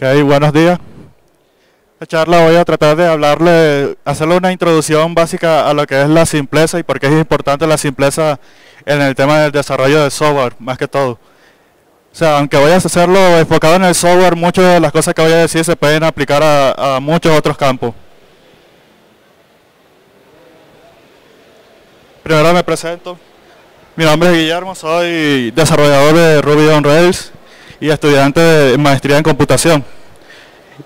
Ok, buenos días. Esta charla voy a tratar de hablarle, hacerle una introducción básica a lo que es la simpleza y por qué es importante la simpleza en el tema del desarrollo de software, más que todo. O sea, aunque voy a hacerlo enfocado en el software, muchas de las cosas que voy a decir se pueden aplicar a muchos otros campos. Primero me presento. Mi nombre es Guillermo, soy desarrollador de Ruby on Rails y estudiante de maestría en computación.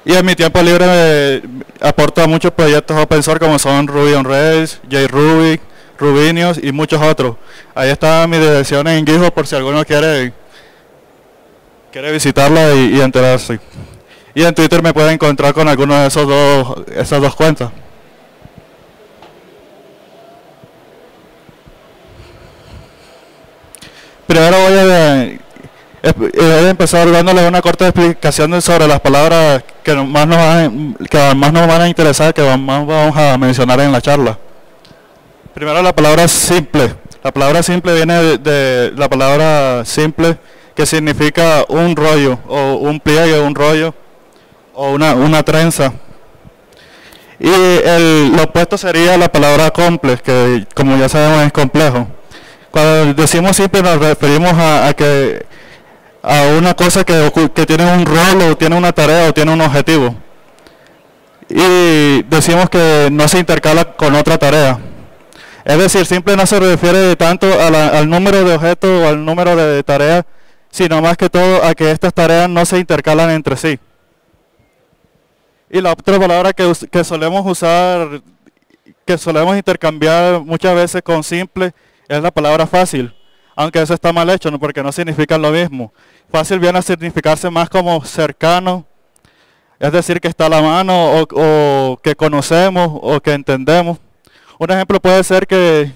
Y en mi tiempo libre me aporto a muchos proyectos open source como son Ruby on Rails, JRuby, Rubinius y muchos otros. Ahí está mi dirección en GitHub por si alguno quiere, quiere visitarla y, enterarse. Y en Twitter me puede encontrar con alguno de esos esas dos cuentas. Primero voy a, a empezar dándoles una corta explicación sobre las palabras que más nos van, que más nos van a interesar, que más vamos a mencionar en la charla. Primero la palabra simple. La palabra simple viene de, de la palabra simple, que significa un rollo, o un pliegue, un rollo, o una, una trenza. Y el, lo opuesto sería la palabra complex, que como ya sabemos es complejo. Cuando decimos simple nos referimos a, a que a una cosa que, tiene un rol o tiene una tarea o tiene un objetivo. Y decimos que no se intercala con otra tarea. Es decir, simple no se refiere tanto a la, al número de objetos o al número de tareas, sino más que todo a que estas tareas no se intercalan entre sí. Y la otra palabra que, que solemos usar, que solemos intercambiar muchas veces con simple, es la palabra fácil, aunque eso está mal hecho, ¿no? porque no significa lo mismo. Fácil viene a significarse más como cercano, es decir, que está a la mano o, o, que conocemos o que entendemos. Un ejemplo puede ser que,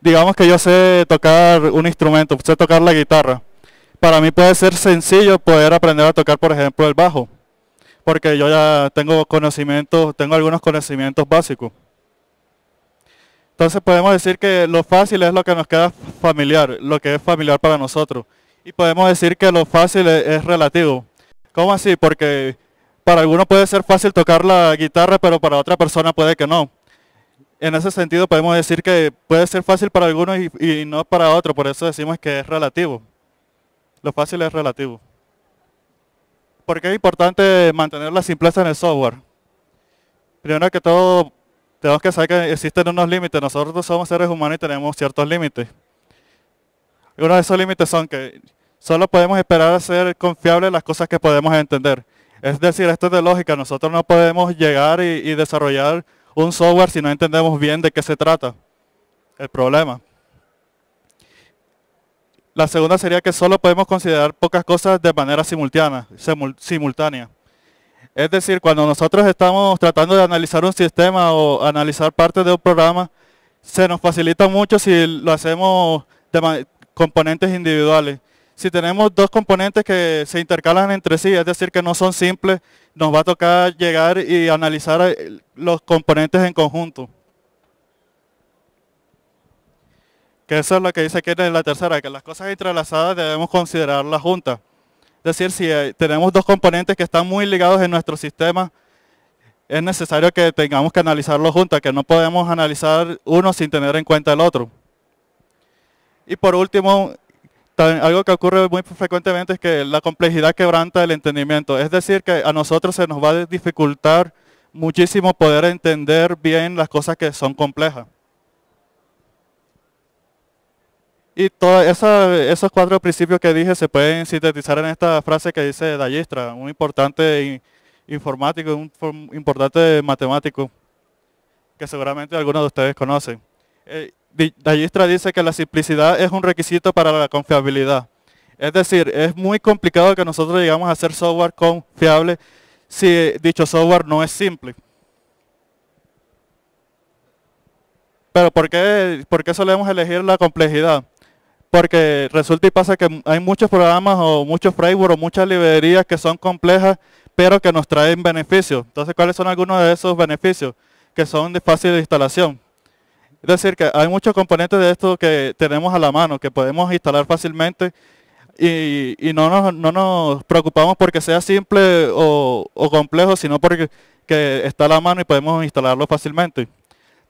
digamos que yo sé tocar un instrumento, sé tocar la guitarra. Para mí puede ser sencillo poder aprender a tocar, por ejemplo, el bajo, porque yo ya tengo conocimientos, tengo algunos conocimientos básicos. Entonces podemos decir que lo fácil es lo que nos queda familiar, lo que es familiar para nosotros. Y podemos decir que lo fácil es, es relativo. ¿Cómo así? Porque para algunos puede ser fácil tocar la guitarra, pero para otra persona puede que no. En ese sentido podemos decir que puede ser fácil para algunos y, y no para otros, por eso decimos que es relativo. Lo fácil es relativo. ¿Por qué es importante mantener la simpleza en el software? Primero que todo, tenemos que saber que existen unos límites. Nosotros somos seres humanos y tenemos ciertos límites. Uno de esos límites son que solo podemos esperar a ser confiables las cosas que podemos entender. Es decir, esto es de lógica. Nosotros no podemos llegar y, desarrollar un software si no entendemos bien de qué se trata. El problema. La segunda sería que solo podemos considerar pocas cosas de manera simultánea. simultánea. Es decir, cuando nosotros estamos tratando de analizar un sistema o analizar parte de un programa, se nos facilita mucho si lo hacemos de componentes individuales. Si tenemos dos componentes que se intercalan entre sí, es decir, que no son simples, nos va a tocar llegar y analizar eh, los componentes en conjunto. Que eso es lo que dice aquí en la tercera, que las cosas entrelazadas debemos considerarlas juntas. Es decir, si eh, tenemos dos componentes que están muy ligados en nuestro sistema, es necesario que tengamos que analizarlos juntos, que no podemos analizar uno sin tener en cuenta el otro. Y por último, algo que ocurre muy frecuentemente es que la complejidad quebranta el entendimiento. Es decir, que a nosotros se nos va a dificultar muchísimo poder entender bien las cosas que son complejas. Y todos esos cuatro principios que dije se pueden sintetizar en esta frase que dice Dallistra, un importante informático, un importante matemático, que seguramente algunos de ustedes conocen. Eh, Dallistra dice que la simplicidad es un requisito para la confiabilidad. Es decir, es muy complicado que nosotros llegamos a hacer software confiable si dicho software no es simple. Pero ¿por qué, ¿por qué solemos elegir la complejidad? Porque resulta y pasa que hay muchos programas o muchos frameworks o muchas librerías que son complejas, pero que nos traen beneficios. Entonces, ¿cuáles son algunos de esos beneficios? Que son de fácil instalación. Es decir, que hay muchos componentes de esto que tenemos a la mano, que podemos instalar fácilmente y, no, nos, no nos preocupamos porque sea simple o, complejo, sino porque que está a la mano y podemos instalarlo fácilmente.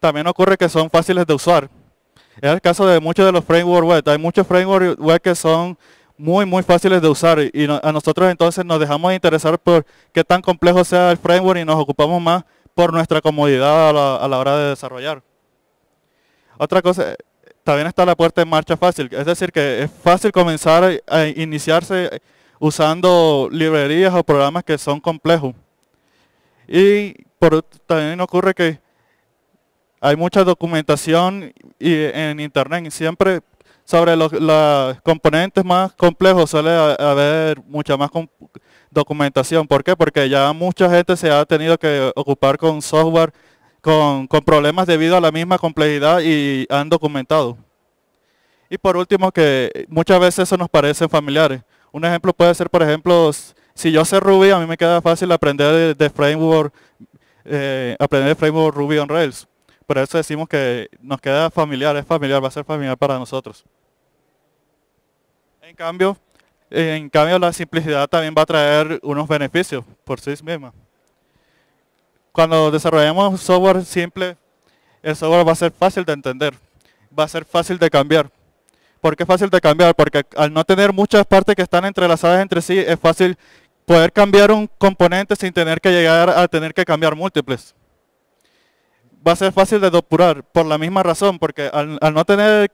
También ocurre que son fáciles de usar. Es el caso de muchos de los frameworks web. Hay muchos frameworks web que son muy, muy fáciles de usar y a nosotros entonces nos dejamos interesar por qué tan complejo sea el framework y nos ocupamos más por nuestra comodidad a la hora de desarrollar. Otra cosa, también está la puerta en marcha fácil, es decir, que es fácil comenzar a iniciarse usando librerías o programas que son complejos. Y por, también ocurre que hay mucha documentación en internet y siempre sobre los, componentes más complejos suele haber mucha más documentación. ¿Por qué? Porque ya mucha gente se ha tenido que ocupar con software con, problemas debido a la misma complejidad y han documentado. Y por último, que muchas veces eso nos parece familiares. Un ejemplo puede ser, por ejemplo, si yo sé Ruby, a mí me queda fácil aprender de, framework, eh, aprender de framework Ruby on Rails. Por eso decimos que nos queda familiar, es familiar, va a ser familiar para nosotros. En cambio, en cambio la simplicidad también va a traer unos beneficios por sí misma cuando desarrollemos software simple, el software va a ser fácil de entender, va a ser fácil de cambiar. ¿Por qué es fácil de cambiar? Porque al no tener muchas partes que están entrelazadas entre sí, es fácil poder cambiar un componente sin tener que llegar a tener que cambiar múltiples. Va a ser fácil de depurar por la misma razón, porque al, no tener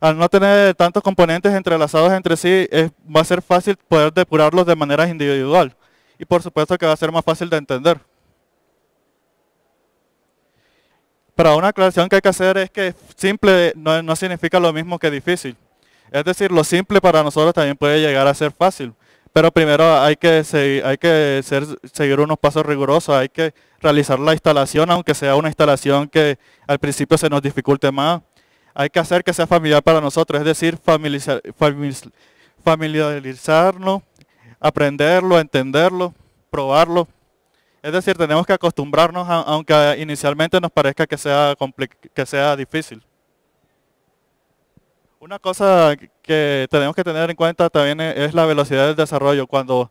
al no tener tantos componentes entrelazados entre sí, va a ser fácil poder depurarlos de manera individual. Y por supuesto que va a ser más fácil de entender. Pero una aclaración que hay que hacer es que simple no, significa lo mismo que difícil. Es decir, lo simple para nosotros también puede llegar a ser fácil. Pero primero hay que, seguir, unos pasos rigurosos, hay que realizar la instalación, aunque sea una instalación que al principio se nos dificulte más. Hay que hacer que sea familiar para nosotros, es decir, familiarizarnos, aprenderlo, entenderlo, probarlo, es decir, tenemos que acostumbrarnos, aunque inicialmente nos parezca que sea, que sea difícil. Una cosa que tenemos que tener en cuenta también e-, es la velocidad del desarrollo. Cuando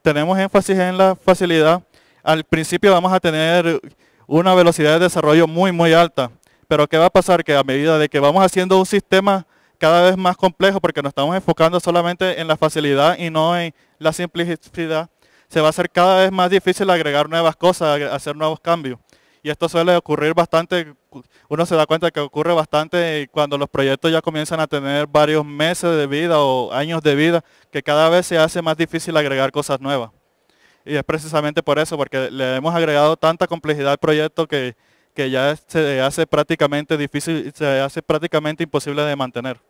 tenemos énfasis en la facilidad, al principio vamos a tener una velocidad de desarrollo muy, muy alta. Pero ¿qué va a pasar? Que a medida de que vamos haciendo un sistema cada vez más complejo, porque nos estamos enfocando solamente en la facilidad y no en la simplicidad, se va a hacer cada vez más difícil agregar nuevas cosas, hacer nuevos cambios. Y esto suele ocurrir bastante, uno se da cuenta que ocurre bastante cuando los proyectos ya comienzan a tener varios meses de vida o años de vida, que cada vez se hace más difícil agregar cosas nuevas. Y es precisamente por eso, porque le hemos agregado tanta complejidad al proyecto que, que ya se hace prácticamente difícil, se hace prácticamente imposible de mantener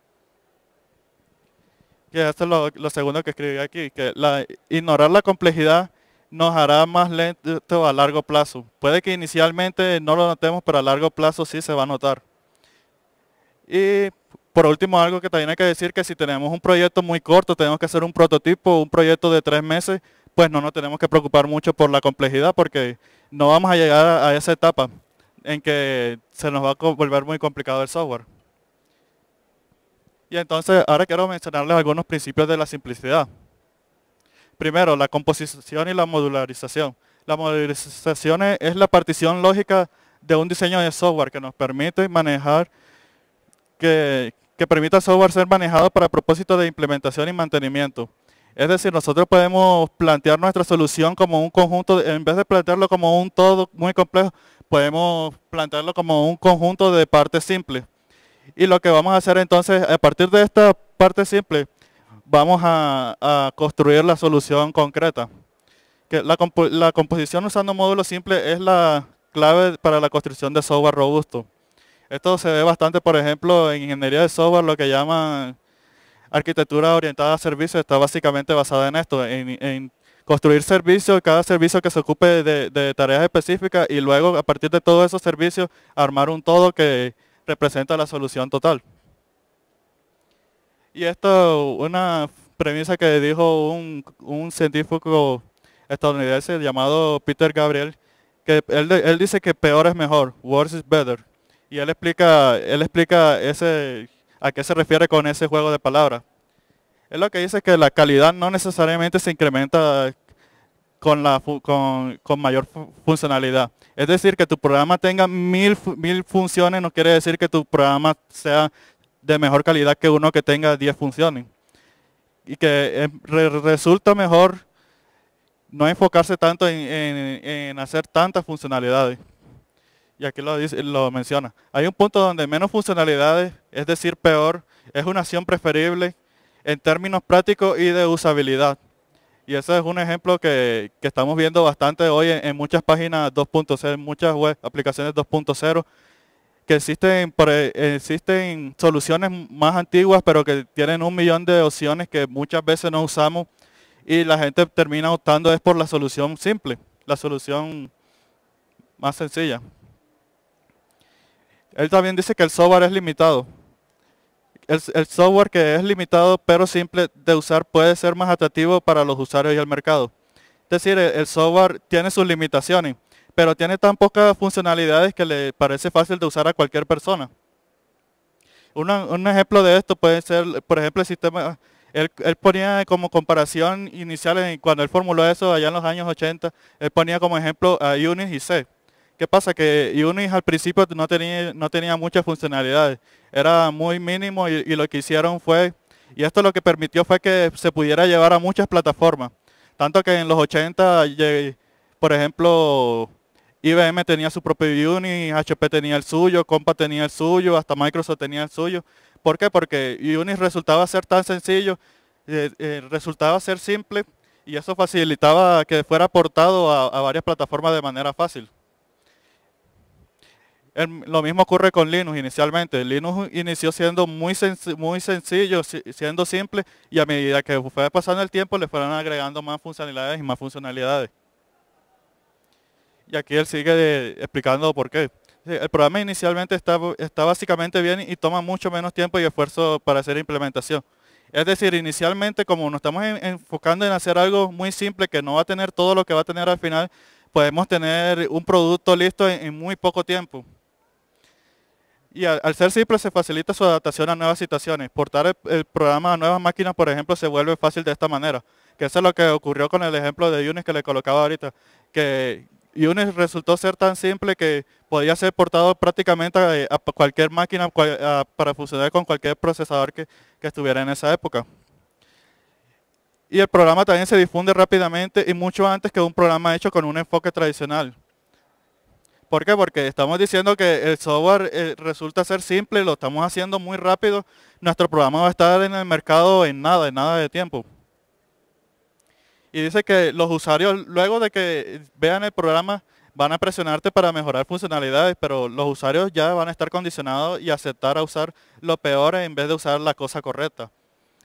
que esto es lo, segundo que escribí aquí, que ignorar la complejidad nos hará más lento a largo plazo. Puede que inicialmente no lo notemos, pero a largo plazo sí se va a notar. Y por último, algo que también hay que decir, que si tenemos un proyecto muy corto, tenemos que hacer un prototipo, un proyecto de tres meses, pues no nos tenemos que preocupar mucho por la complejidad, porque no vamos a llegar a esa etapa en que se nos va a volver muy complicado el software. Y entonces ahora quiero mencionarles algunos principios de la simplicidad. Primero, la composición y la modularización. La modularización es la partición lógica de un diseño de software que nos permite manejar, que, que permita al software ser manejado para propósito de implementación y mantenimiento. Es decir, nosotros podemos plantear nuestra solución como un conjunto, en vez de plantearlo como un todo muy complejo, podemos plantearlo como un conjunto de partes simples. Y lo que vamos a hacer entonces, a partir de esta parte simple, vamos a, construir la solución concreta. La, composición usando módulos simples es la clave para la construcción de software robusto. Esto se ve bastante, por ejemplo, en ingeniería de software, lo que llaman arquitectura orientada a servicios, está básicamente basada en esto, en, construir servicios, cada servicio que se ocupe de, tareas específicas y luego a partir de todos esos servicios armar un todo que, representa la solución total. Y esto, una premisa que dijo un, científico estadounidense llamado Peter Gabriel, que él, dice que peor es mejor, worse is better. Y él explica, él explica ese, a qué se refiere con ese juego de palabras. Es lo que dice que la calidad no necesariamente se incrementa con, la, con, con mayor funcionalidad. Es decir, que tu programa tenga mil, mil funciones no quiere decir que tu programa sea de mejor calidad que uno que tenga 10 funciones. Y que eh, resulta mejor no enfocarse tanto en, hacer tantas funcionalidades. Y aquí lo, lo menciona. Hay un punto donde menos funcionalidades, es decir, peor, es una acción preferible en términos prácticos y de usabilidad. Y ese es un ejemplo que, estamos viendo bastante hoy en, muchas páginas 2.0, muchas web aplicaciones 2.0, que existen, existen soluciones más antiguas, pero que tienen un millón de opciones que muchas veces no usamos y la gente termina optando es por la solución simple, la solución más sencilla. Él también dice que el software es limitado. El, software que es limitado pero simple de usar puede ser más atractivo para los usuarios y el mercado. Es decir, el, software tiene sus limitaciones, pero tiene tan pocas funcionalidades que le parece fácil de usar a cualquier persona. un ejemplo de esto puede ser, por ejemplo, el sistema él, ponía como comparación inicial, cuando él formuló eso allá en los años 80, él ponía como ejemplo a Unix y C. ¿Qué pasa? Que Unix al principio no tenía, no tenía muchas funcionalidades, era muy mínimo y, y lo que hicieron fue, y esto lo que permitió fue que se pudiera llevar a muchas plataformas. Tanto que en los 80, por ejemplo, IBM tenía su propio Unix, HP tenía el suyo, Compa tenía el suyo, hasta Microsoft tenía el suyo. ¿Por qué? Porque Unix resultaba ser tan sencillo, eh, eh, resultaba ser simple y eso facilitaba que fuera portado a, varias plataformas de manera fácil. lo mismo ocurre con Linux inicialmente. Linux inició siendo muy sencillo, siendo simple, y a medida que fue pasando el tiempo le fueron agregando más funcionalidades y más funcionalidades. Y aquí él sigue explicando por qué el programa inicialmente está, está básicamente bien y toma mucho menos tiempo y esfuerzo para hacer implementación. Es decir, inicialmente como nos estamos enfocando en hacer algo muy simple que no va a tener todo lo que va a tener al final, podemos tener un producto listo en, muy poco tiempo. Y al, ser simple se facilita su adaptación a nuevas situaciones. Portar el, el, programa a nuevas máquinas, por ejemplo, se vuelve fácil de esta manera. Que eso es lo que ocurrió con el ejemplo de Unix que le colocaba ahorita. Que y Unix resultó ser tan simple que podía ser portado prácticamente a, cualquier máquina para funcionar con cualquier procesador que, estuviera en esa época. Y el programa también se difunde rápidamente y mucho antes que un programa hecho con un enfoque tradicional. ¿Por qué? Porque estamos diciendo que el software eh, resulta ser simple, lo estamos haciendo muy rápido. Nuestro programa va a estar en el mercado en nada, en nada de tiempo y dice que los usuarios luego de que vean el programa van a presionarte para mejorar funcionalidades, pero los usuarios ya van a estar condicionados y aceptar a usar lo peor en vez de usar la cosa correcta.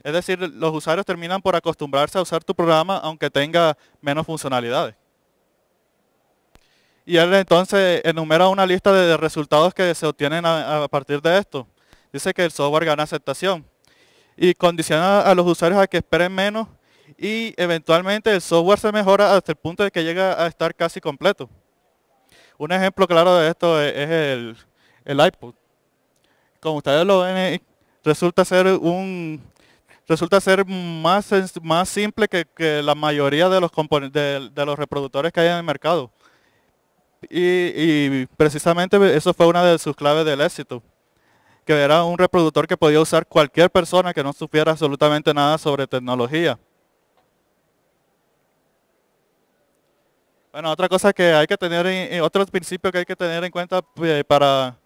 Es decir, los usuarios terminan por acostumbrarse a usar tu programa aunque tenga menos funcionalidades. Y él entonces enumera una lista de resultados que se obtienen a, partir de esto. Dice que el software gana aceptación y condiciona a los usuarios a que esperen menos y eventualmente el software se mejora hasta el punto de que llega a estar casi completo. Un ejemplo claro de esto es, el, el, iPod. Como ustedes lo ven, resulta ser un resulta ser más, más simple que, la mayoría de los, de, los reproductores que hay en el mercado. Y, precisamente eso fue una de sus claves del éxito, que era un reproductor que podía usar cualquier persona que no supiera absolutamente nada sobre tecnología. Bueno, otra cosa que hay que tener, en, otro principio que hay que tener en cuenta eh, para,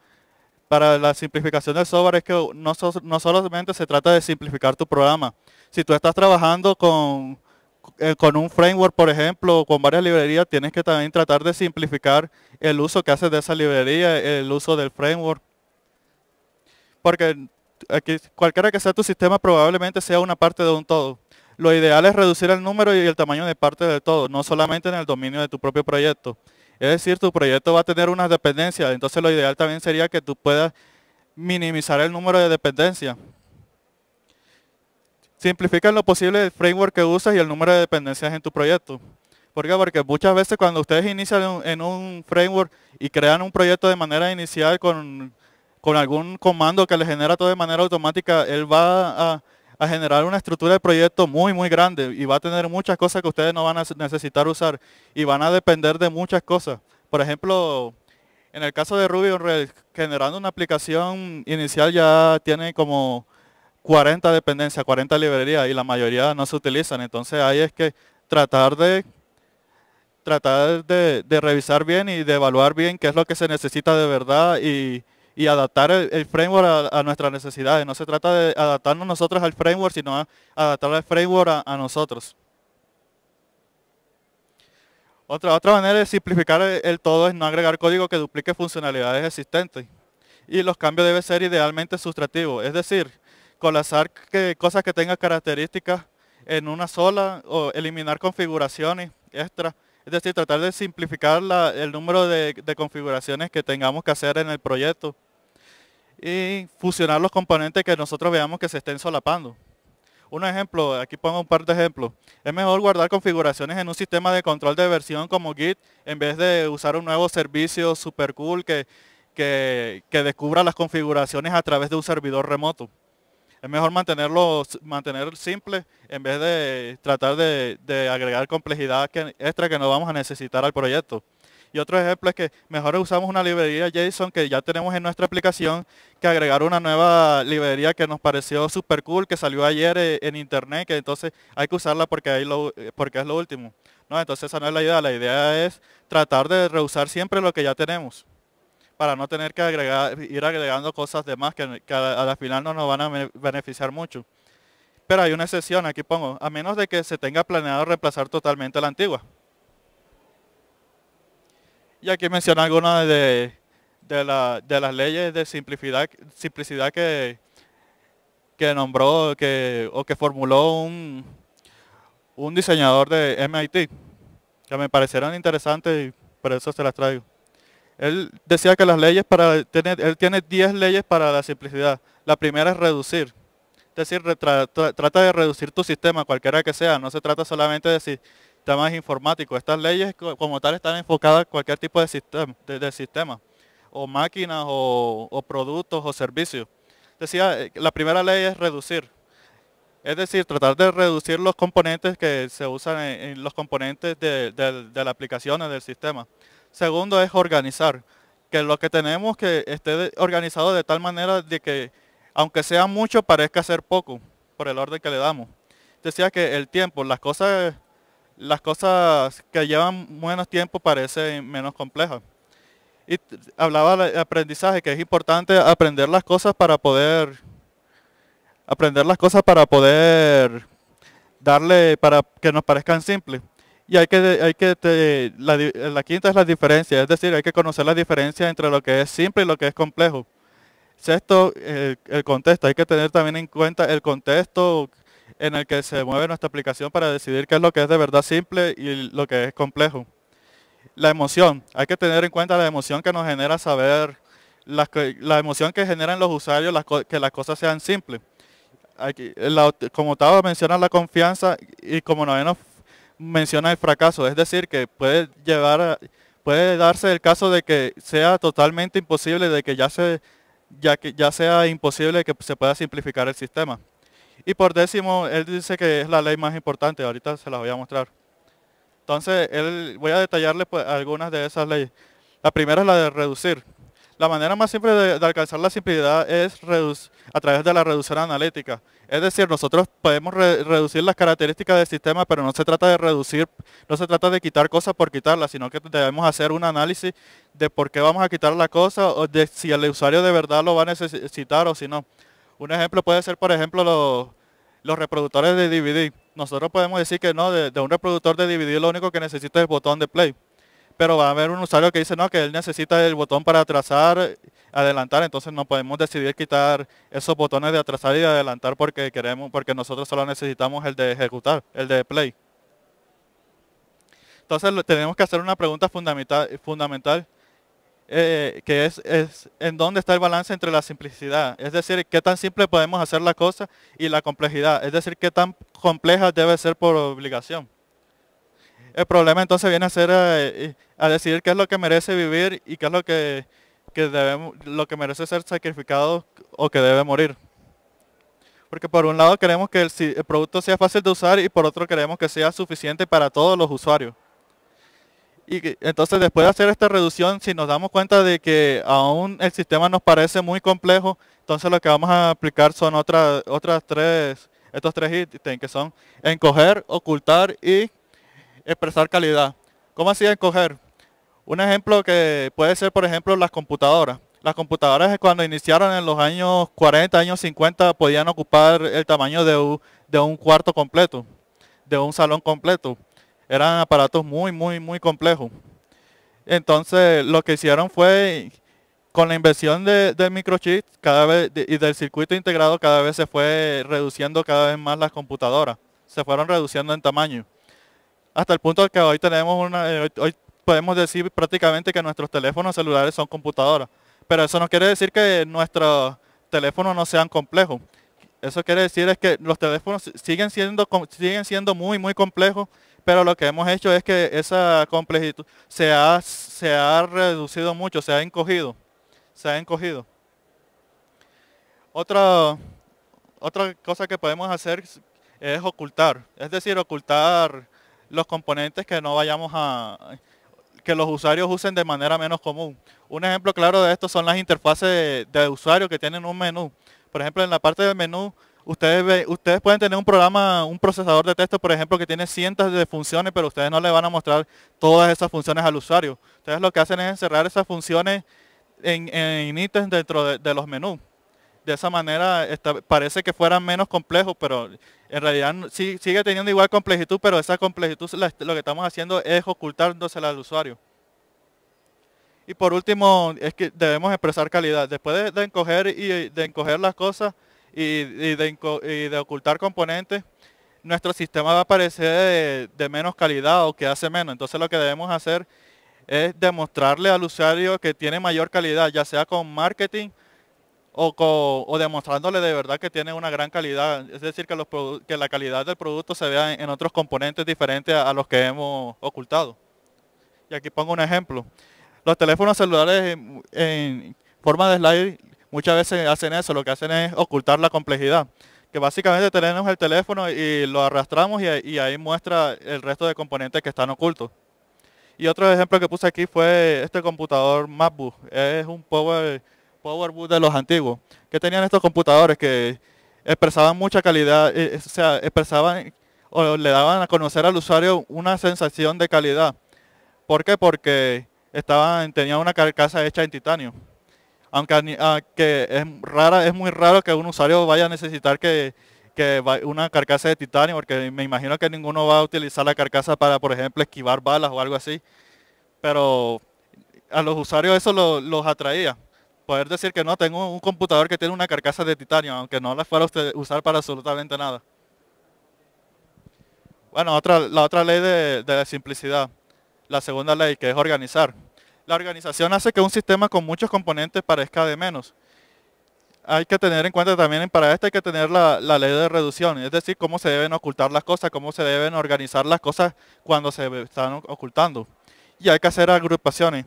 para la simplificación del software es que no, no solamente se trata de simplificar tu programa. Si tú estás trabajando con, eh, con un framework, por ejemplo, con varias librerías, tienes que también tratar de simplificar el uso que haces de esa librería, el uso del framework. Porque aquí, cualquiera que sea tu sistema probablemente sea una parte de un todo. Lo ideal es reducir el número y el tamaño de parte de todo, no solamente en el dominio de tu propio proyecto. Es decir, tu proyecto va a tener unas dependencias, entonces lo ideal también sería que tú puedas minimizar el número de dependencias. Simplifica en lo posible el framework que usas y el número de dependencias en tu proyecto. ¿Por qué? Porque muchas veces cuando ustedes inician en un framework y crean un proyecto de manera inicial con, con algún comando que le genera todo de manera automática, él va a a generar una estructura de proyecto muy, muy grande y va a tener muchas cosas que ustedes no van a necesitar usar y van a depender de muchas cosas. Por ejemplo, en el caso de Ruby generando una aplicación inicial ya tiene como 40 dependencias, 40 librerías y la mayoría no se utilizan. Entonces ahí es que tratar de tratar de, revisar bien y de evaluar bien qué es lo que se necesita de verdad y, adaptar el, framework a, nuestras necesidades. No se trata de adaptarnos nosotros al framework, sino adaptar el framework a, nosotros. Otra, otra manera de simplificar el, todo es no agregar código que duplique funcionalidades existentes. Y los cambios deben ser idealmente sustrativos, es decir, colapsar que, cosas que tengan características en una sola o eliminar configuraciones extra. Es decir, tratar de simplificar el número de, configuraciones que tengamos que hacer en el proyecto y fusionar los componentes que nosotros veamos que se estén solapando. Un ejemplo, aquí pongo un par de ejemplos. Es mejor guardar configuraciones en un sistema de control de versión como Git en vez de usar un nuevo servicio super cool que, que descubra las configuraciones a través de un servidor remoto es mejor mantenerlo mantener simple en vez de tratar de, agregar complejidad extra que no vamos a necesitar al proyecto. Y otro ejemplo es que mejor usamos una librería JSON que ya tenemos en nuestra aplicación que agregar una nueva librería que nos pareció super cool, que salió ayer eh, en internet, que entonces hay que usarla porque, eh, es lo último. Entonces esa no es la idea. La idea es tratar de reusar siempre lo que ya tenemos para no tener que agregar, ir agregando cosas de más que, a, la final no nos van a beneficiar mucho. Pero hay una excepción, aquí pongo, a menos de que se tenga planeado reemplazar totalmente la antigua. Y aquí menciona algunas de, las leyes de simplicidad, que, que nombró que, o que formuló un diseñador de MIT, que me parecieron interesantes y por eso se las traigo. Él decía que las leyes para tener, él tiene 10 leyes para la simplicidad. La primera es reducir. Es decir, trata de reducir tu sistema, cualquiera que sea. No se trata solamente de sistemas informáticos. Estas leyes como tal están enfocadas a cualquier tipo de sistema, de, o máquinas o, productos o servicios. Decía, eh, la primera ley es reducir. Es decir, tratar de reducir los componentes que se usan en, los componentes de, de la aplicación, del sistema. Segundo es organizar, que lo que tenemos que esté organizado de tal manera de que aunque sea mucho parezca ser poco por el orden que le damos. Decía que el tiempo, las cosas, las cosas que llevan menos tiempo parecen menos complejas. Y hablaba de aprendizaje, que es importante aprender las cosas para poder aprender las cosas para poder darle para que nos parezcan simples. Y hay que, hay que la, quinta es la diferencia, es decir, hay que conocer la diferencia entre lo que es simple y lo que es complejo. Sexto, el, contexto. Hay que tener también en cuenta el contexto en el que se mueve nuestra aplicación para decidir qué es lo que es de verdad simple y lo que es complejo. La emoción. Hay que tener en cuenta la emoción que nos genera saber, la, la emoción que generan los usuarios que las cosas sean simples. como estaba menciona la confianza y como noveno menciona el fracaso, es decir, que puede llevar puede darse el caso de que sea totalmente imposible, de que ya ya que ya sea imposible que se pueda simplificar el sistema. Y por décimo, él dice que es la ley más importante, ahorita se la voy a mostrar. Entonces, él, voy a detallarle pues, algunas de esas leyes. La primera es la de reducir. La manera más simple de, alcanzar la simplicidad es a través de la reducción analítica. Es decir, nosotros podemos reducir las características del sistema, pero no se trata de reducir, no se trata de quitar cosas por quitarlas, sino que debemos hacer un análisis de por qué vamos a quitar la cosa o de si el usuario de verdad lo va a necesitar o si no. Un ejemplo puede ser, por ejemplo, los, reproductores de DVD. Nosotros podemos decir que no, de, de un reproductor de DVD lo único que necesita es el botón de play pero va a haber un usuario que dice no, que él necesita el botón para atrasar, adelantar, entonces no podemos decidir quitar esos botones de atrasar y de adelantar porque queremos, porque nosotros solo necesitamos el de ejecutar, el de play. Entonces tenemos que hacer una pregunta fundamental, eh, que es, es en dónde está el balance entre la simplicidad, es decir, qué tan simple podemos hacer la cosa y la complejidad, es decir, qué tan compleja debe ser por obligación. El problema entonces viene a ser eh, a, decidir qué es lo que merece vivir y qué es lo que, que lo que merece ser sacrificado o que debe morir. Porque por un lado queremos que el, el producto sea fácil de usar y por otro queremos que sea suficiente para todos los usuarios. Y entonces después de hacer esta reducción, si nos damos cuenta de que aún el sistema nos parece muy complejo, entonces lo que vamos a aplicar son otras otras tres, estos tres ítems que son encoger, ocultar y expresar calidad. ¿Cómo así encoger? Un ejemplo que puede ser, por ejemplo, las computadoras. Las computadoras cuando iniciaron en los años 40, años 50, podían ocupar el tamaño de un, cuarto completo, de un salón completo eran aparatos muy, muy, muy complejos. Entonces lo que hicieron fue, con la inversión de, del microchip y del circuito integrado, cada vez se fue reduciendo cada vez más las computadoras. Se fueron reduciendo en tamaño. Hasta el punto que hoy tenemos una, eh, hoy podemos decir prácticamente que nuestros teléfonos celulares son computadoras. Pero eso no quiere decir que nuestros teléfonos no sean complejos. Eso quiere decir es que los teléfonos siguen siendo, siguen siendo muy, muy complejos pero lo que hemos hecho es que esa complejidad se ha, se ha reducido mucho, se ha encogido, se ha encogido. Otra, otra cosa que podemos hacer es ocultar, es decir, ocultar los componentes que no vayamos a que los usuarios usen de manera menos común. Un ejemplo claro de esto son las interfaces de, usuario que tienen un menú. Por ejemplo, en la parte del menú Ustedes, ustedes pueden tener un programa, un procesador de texto, por ejemplo, que tiene cientos de funciones, pero ustedes no le van a mostrar todas esas funciones al usuario. Ustedes lo que hacen es encerrar esas funciones en, ítems dentro de, los menús. De esa manera parece que fueran menos complejos, pero en realidad sigue teniendo igual complejitud, pero esa complejitud lo que estamos haciendo es ocultándosela al usuario. Y por último, es que debemos expresar calidad. Después de, de encoger y de encoger las cosas, y, de, ocultar componentes, nuestro sistema va a parecer de, menos calidad o que hace menos. Entonces lo que debemos hacer es demostrarle al usuario que tiene mayor calidad, ya sea con marketing o, demostrándole de verdad que tiene una gran calidad. Es decir, que, la calidad del producto se vea en, otros componentes diferentes a, los que hemos ocultado. Y aquí pongo un ejemplo. Los teléfonos celulares en forma de slide muchas veces hacen eso, lo que hacen es ocultar la complejidad. Que básicamente tenemos el teléfono y lo arrastramos y, ahí muestra el resto de componentes que están ocultos. Y otro ejemplo que puse aquí fue este computador MacBook. Es un Power, PowerBook de los antiguos. Que tenían estos computadores que expresaban mucha calidad, eh, eh, o sea, expresaban o le daban a conocer al usuario una sensación de calidad. ¿Por qué? Porque estaban, tenían una carcasa hecha en titanio aunque es rara, es muy raro que un usuario vaya a necesitar que, una carcasa de titanio, porque me imagino que ninguno va a utilizar la carcasa para, por ejemplo, esquivar balas o algo así. Pero a los usuarios eso los atraía. Poder decir que no, tengo un computador que tiene una carcasa de titanio, aunque no la fuera usted usar para absolutamente nada. Bueno, otra, la otra ley de, de simplicidad. La segunda ley, que es organizar la organización hace que un sistema con muchos componentes parezca de menos. Hay que tener en cuenta también, para esto hay que tener la, ley de reducción, es decir, cómo se deben ocultar las cosas, cómo se deben organizar las cosas cuando se están ocultando. Y hay que hacer agrupaciones.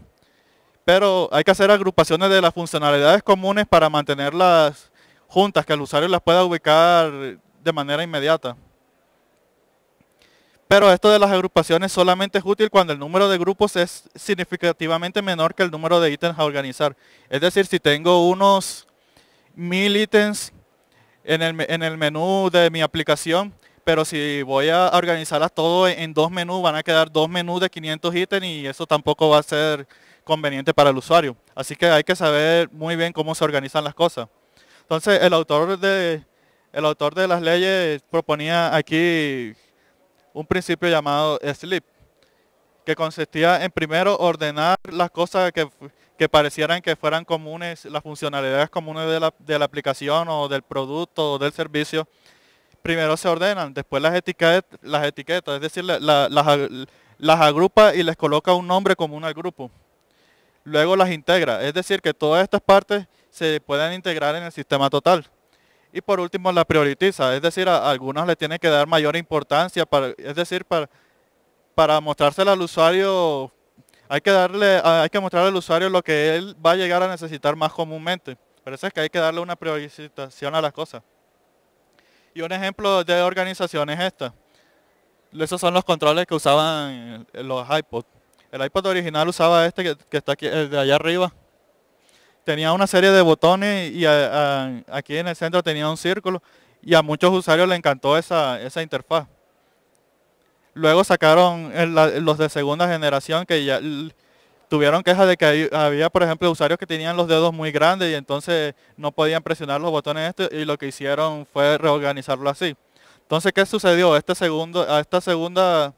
Pero hay que hacer agrupaciones de las funcionalidades comunes para mantenerlas juntas, que el usuario las pueda ubicar de manera inmediata. Pero esto de las agrupaciones solamente es útil cuando el número de grupos es significativamente menor que el número de ítems a organizar. Es decir, si tengo unos mil ítems en el, menú de mi aplicación, pero si voy a organizarlas todo en dos menús, van a quedar dos menús de 500 ítems y eso tampoco va a ser conveniente para el usuario. Así que hay que saber muy bien cómo se organizan las cosas. Entonces, el autor de, el autor de las leyes proponía aquí un principio llamado sleep, que consistía en primero ordenar las cosas que, parecieran que fueran comunes, las funcionalidades comunes de la, de la aplicación o del producto o del servicio. Primero se ordenan, después las etiquetas, las etiquetas es decir, las, las agrupa y les coloca un nombre común al grupo. Luego las integra, es decir, que todas estas partes se pueden integrar en el sistema total. Y por último la prioritiza, es decir, a, algunos le tiene que dar mayor importancia, para, es decir, para, para mostrársela al usuario, hay que darle, hay que mostrarle al usuario lo que él va a llegar a necesitar más comúnmente. Pero eso es que hay que darle una priorización a las cosas. Y un ejemplo de organización es esta. Esos son los controles que usaban los iPods. El iPod original usaba este que, está aquí, el de allá arriba. Tenía una serie de botones y aquí en el centro tenía un círculo y a muchos usuarios le encantó esa, interfaz. Luego sacaron los de segunda generación que ya tuvieron quejas de que había, por ejemplo, usuarios que tenían los dedos muy grandes y entonces no podían presionar los botones este y lo que hicieron fue reorganizarlo así. Entonces, ¿qué sucedió? Este a esta segunda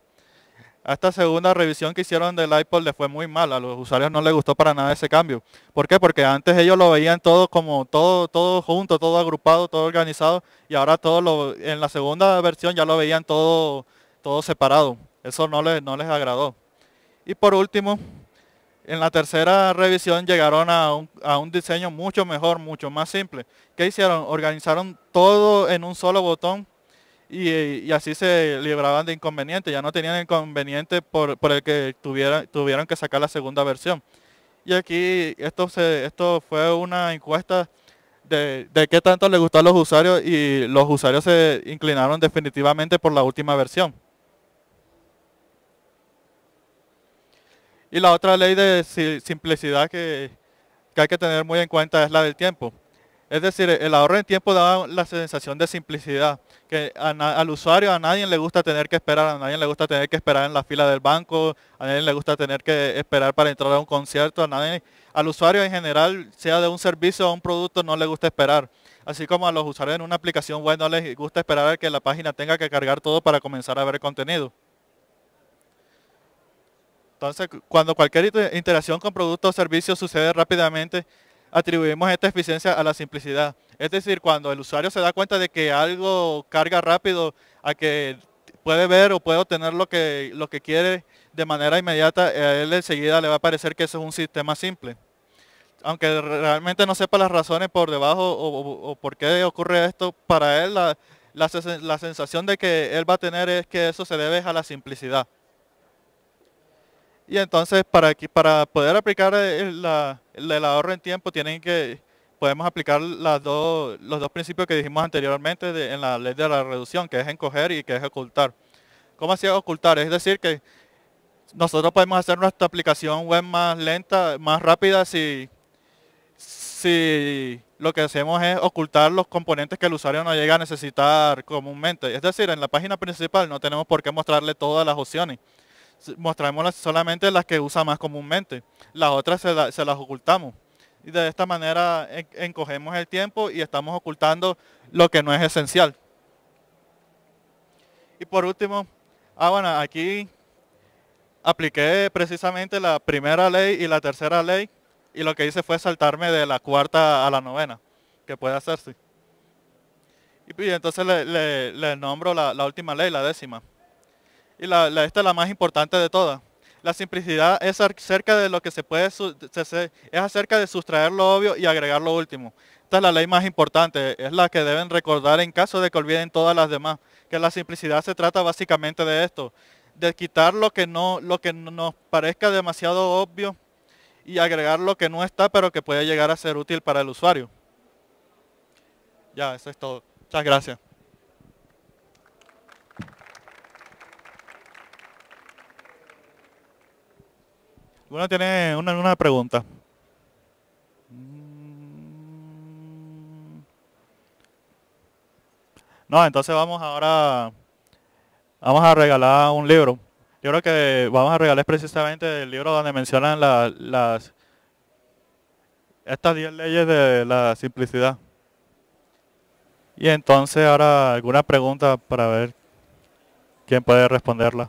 a esta segunda revisión que hicieron del iPod le fue muy mal, a los usuarios no les gustó para nada ese cambio. ¿Por qué? Porque antes ellos lo veían todo como todo, todo junto, todo agrupado, todo organizado, y ahora todo en la segunda versión ya lo veían todo, todo separado. Eso no les, no les agradó. Y por último, en la tercera revisión llegaron a un, a un diseño mucho mejor, mucho más simple. ¿Qué hicieron? Organizaron todo en un solo botón y, así se libraban de inconvenientes, ya no tenían inconveniente por, por el que tuviera, tuvieron que sacar la segunda versión. Y aquí esto, se, esto fue una encuesta de, de qué tanto le gustó a los usuarios y los usuarios se inclinaron definitivamente por la última versión. Y la otra ley de simplicidad que, que hay que tener muy en cuenta es la del tiempo. Es decir, el ahorro en tiempo da la sensación de simplicidad, que al usuario a nadie le gusta tener que esperar, a nadie le gusta tener que esperar en la fila del banco, a nadie le gusta tener que esperar para entrar a un concierto, a nadie, al usuario en general, sea de un servicio o un producto, no le gusta esperar. Así como a los usuarios en una aplicación web no les gusta esperar a que la página tenga que cargar todo para comenzar a ver contenido. Entonces, cuando cualquier interacción con producto o servicio sucede rápidamente, atribuimos esta eficiencia a la simplicidad. Es decir, cuando el usuario se da cuenta de que algo carga rápido a que puede ver o puede obtener lo que, lo que quiere de manera inmediata, a él enseguida le va a parecer que eso es un sistema simple. Aunque realmente no sepa las razones por debajo o, por qué ocurre esto, para él la, la sensación de que él va a tener es que eso se debe a la simplicidad. Y entonces para, para poder aplicar el, ahorro en tiempo tienen que, podemos aplicar los dos principios que dijimos anteriormente en la ley de la reducción, que es encoger y que es ocultar. ¿Cómo hacía ocultar? Es decir que nosotros podemos hacer nuestra aplicación web más lenta, más rápida si, si lo que hacemos es ocultar los componentes que el usuario no llega a necesitar comúnmente. Es decir, en la página principal no tenemos por qué mostrarle todas las opciones mostramos solamente las que usa más comúnmente. Las otras se, las ocultamos. Y de esta manera encogemos el tiempo y estamos ocultando lo que no es esencial. Y por último, ah, bueno, aquí apliqué precisamente la primera ley y la tercera ley y lo que hice fue saltarme de la cuarta a la novena, que puede hacerse. Y, entonces le, nombro la, la última ley, la décima y la, esta es la más importante de todas. La simplicidad es acerca de lo que se puede, es acerca de sustraer lo obvio y agregar lo último. Esta es la ley más importante, es la que deben recordar en caso de que olviden todas las demás. Que la simplicidad se trata básicamente de esto, de quitar lo que no, lo que nos parezca demasiado obvio y agregar lo que no está, pero que puede llegar a ser útil para el usuario. Ya, eso es todo. Muchas gracias. ¿Alguno tiene una, pregunta? Mm. No, entonces vamos ahora, vamos a regalar un libro. Yo creo que vamos a regalar precisamente el libro donde mencionan las estas 10 leyes de la simplicidad. Y entonces ahora alguna pregunta para ver quién puede responderla.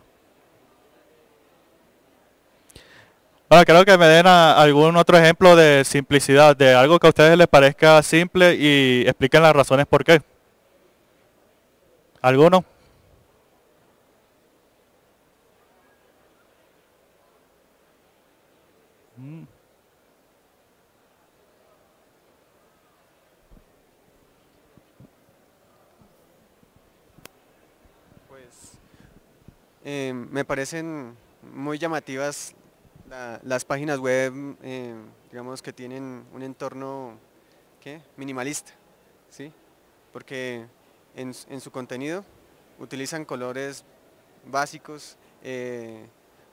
Bueno, creo que me den algún otro ejemplo de simplicidad, de algo que a ustedes les parezca simple y expliquen las razones por qué. ¿Alguno? Pues eh, me parecen muy llamativas las páginas web, eh, digamos que tienen un entorno minimalista, ¿sí? Porque en, en su contenido, utilizan colores básicos, eh,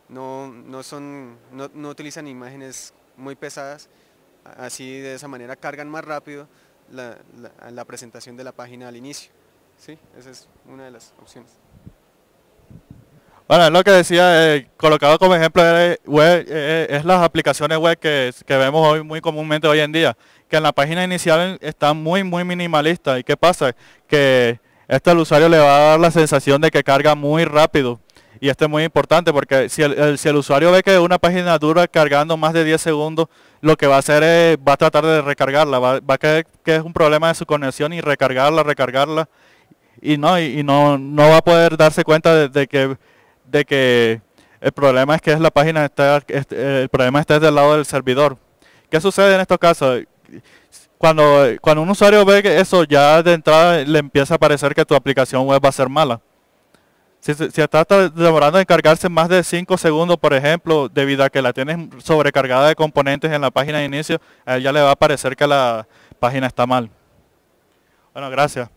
no, no, son, no, no utilizan imágenes muy pesadas, así de esa manera cargan más rápido la, la- la presentación de la página al inicio. ¿sí? Esa es una de las opciones. Bueno, es lo que decía, eh, colocado como ejemplo eh, web, eh, es las aplicaciones web que, que vemos hoy muy comúnmente hoy en día, que en la página inicial están muy, muy minimalistas. ¿Y qué pasa? Que esto al usuario le va a dar la sensación de que carga muy rápido. Y esto es muy importante porque si el, si el usuario ve que una página dura cargando más de 10 segundos, lo que va a hacer es, va a tratar de recargarla, va, va a creer que es un problema de su conexión y recargarla, recargarla y no y, no no va a poder darse cuenta de que de que el problema es que es la página está est- eh, el problema está del lado del servidor qué sucede en estos casos cuando cuando un usuario ve que eso ya de entrada le empieza a parecer que tu aplicación web va a ser mala si, si está demorando en cargarse más de 5 segundos, por ejemplo, debido a que la tienes sobrecargada de componentes en la página de inicio, a él ya le va a parecer que la página está mal. Bueno, gracias.